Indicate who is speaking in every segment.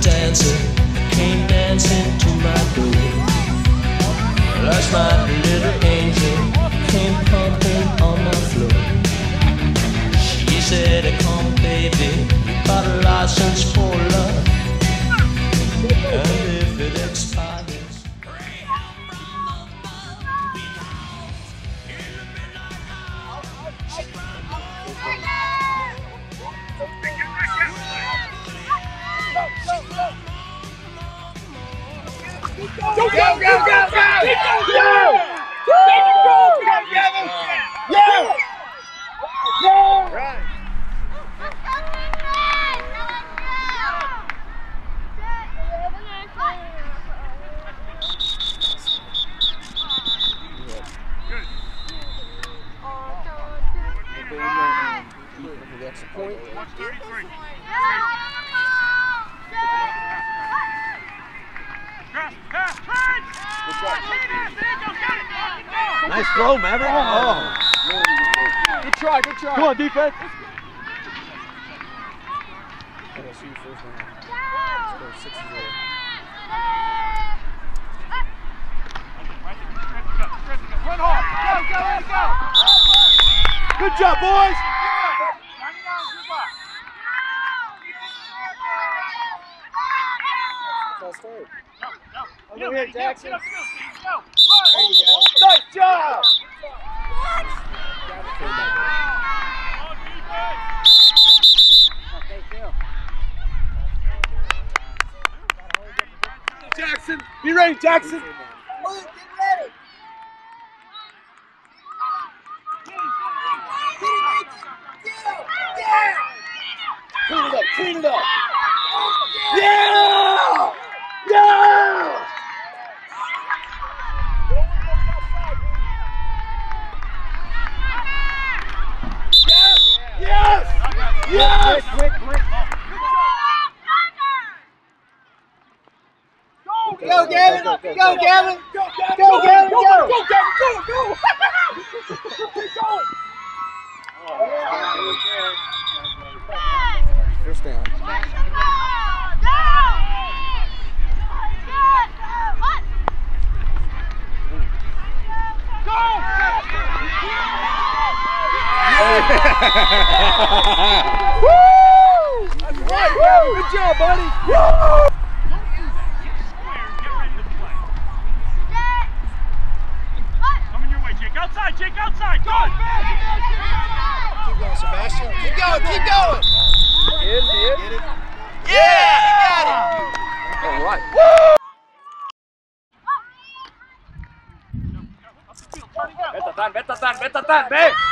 Speaker 1: dancer came dancing to my door. That's my little angel came pumping on my floor. She said, Come, baby, got a license for love. And if it
Speaker 2: Throw, Maverick. Oh. oh.
Speaker 3: Good try, good try.
Speaker 2: Come on, defense.
Speaker 4: LSU first down. Score six to zero.
Speaker 3: Run hard. Go, go, go, go.
Speaker 2: Good job, boys.
Speaker 4: False start.
Speaker 3: Over here, Jackson. Go, go, go.
Speaker 4: There you go.
Speaker 3: Nice job.
Speaker 2: Jackson, be ready, Jackson.
Speaker 4: Clean it up, clean it up.
Speaker 2: Yeah! Yeah! Yes! Yes!
Speaker 4: Quick, quick.
Speaker 3: Go, Gavin.
Speaker 4: Go,
Speaker 3: Go,
Speaker 4: go, go,
Speaker 3: Gavin.
Speaker 2: Go, Gavin,
Speaker 3: Go, Gavin, go.
Speaker 2: Go, go, go! Keep going!
Speaker 4: First down.
Speaker 2: That's right, Gavin. Good job, buddy.
Speaker 5: Coming
Speaker 4: tahan, beta tahan, beta tahan, be.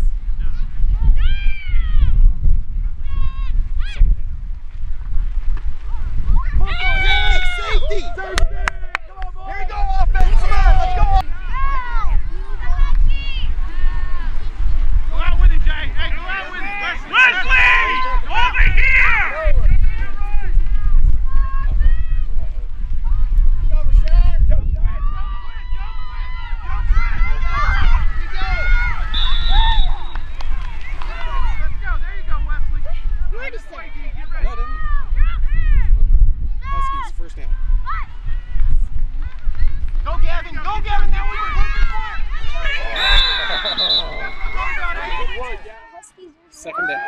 Speaker 1: Second down.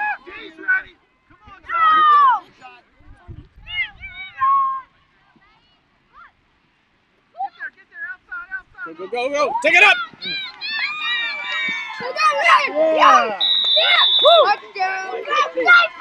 Speaker 5: Go,
Speaker 1: go, go, go. Take it up. Go down,
Speaker 3: Yeah.
Speaker 5: yeah. yeah. Touchdown.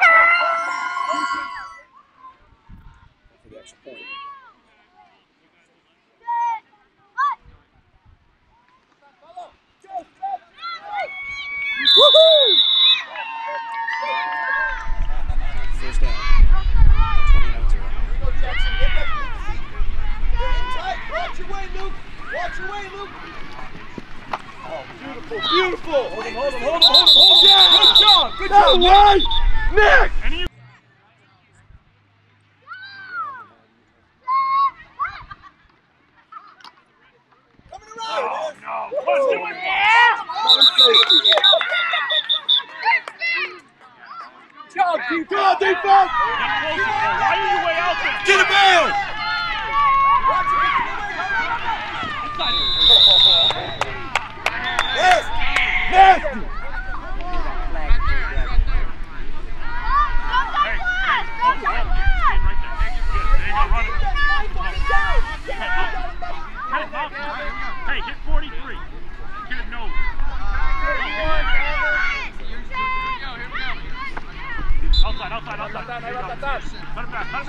Speaker 5: Get a out!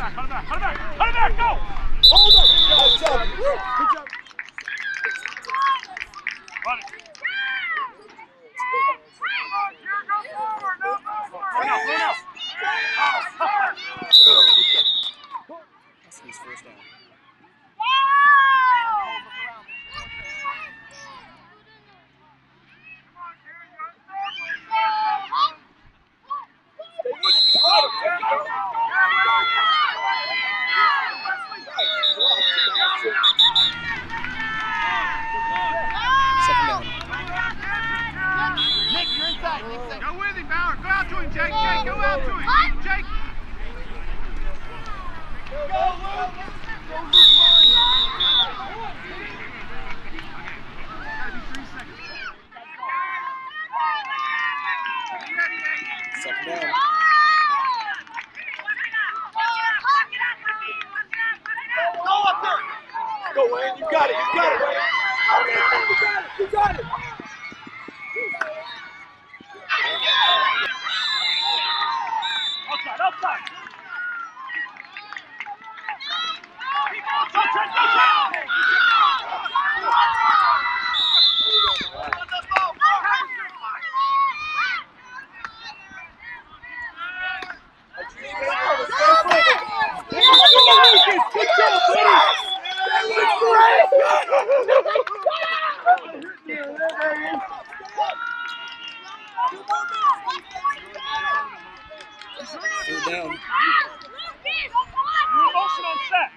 Speaker 5: back, it back, cut it back, cut it back, go!
Speaker 3: Hold up! Good job, good job.
Speaker 5: Good job. Run
Speaker 3: it.
Speaker 1: Still down.
Speaker 5: New motion on set.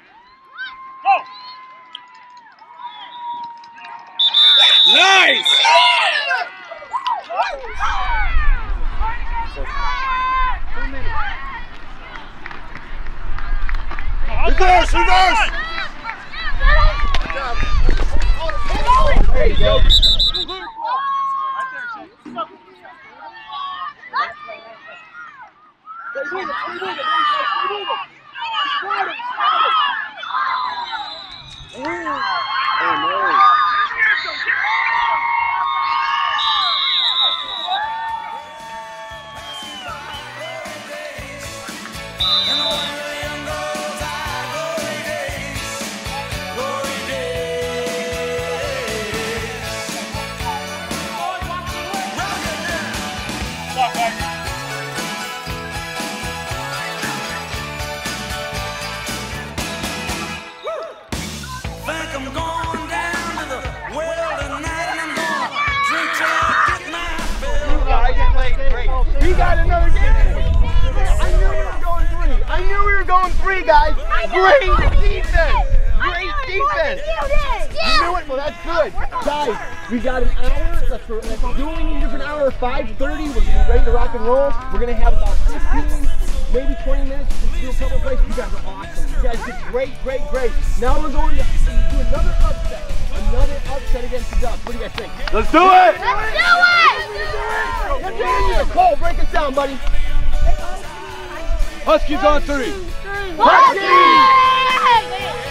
Speaker 3: There you go.
Speaker 6: ロード、ロード、ロー
Speaker 1: ド、ロー。Great.
Speaker 3: We got another game. I knew we were going three. I knew we were going three, guys. Great defense. Great defense. You knew it? Well, that's good. Guys, we got an hour. That's, for, that's do what we need to for an hour. 5.30. We're going to be ready to rock and roll. We're going to have about 15, maybe 20 minutes to do a couple plays. You guys are awesome. You guys did great, great, great. Now we're going to do another upset. Another upset against the Ducks. What do you guys think?
Speaker 1: Let's do it.
Speaker 3: Let's get in here. Cole, break us down, buddy.
Speaker 1: Huskies on three.
Speaker 3: Huskies!